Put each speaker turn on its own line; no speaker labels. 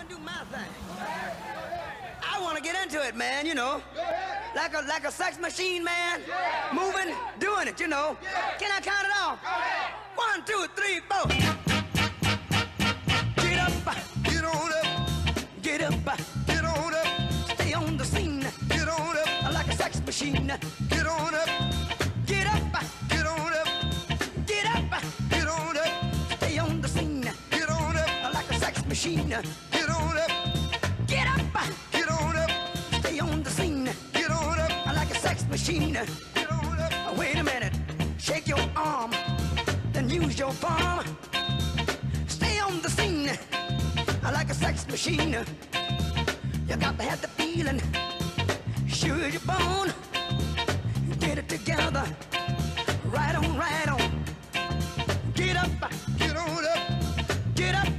and do my thing. I want to get into it, man, you know. Like a like a sex machine, man. Moving, doing it, you know. Can I count it off? One, two, three, four. Get up,
Get on up,
get up,
get on up,
stay on the scene.
get on up,
Like a sex machine.
get on up,
Get up,
get on up,
get up,
get on up,
stay on the scene.
get on up,
Like a sex machine machine. Wait a minute, shake your arm, then use your palm. Stay on the scene like a sex machine. You got to have the feeling, sure your bone. Get it together, right on, right on. Get up, get on up, get up.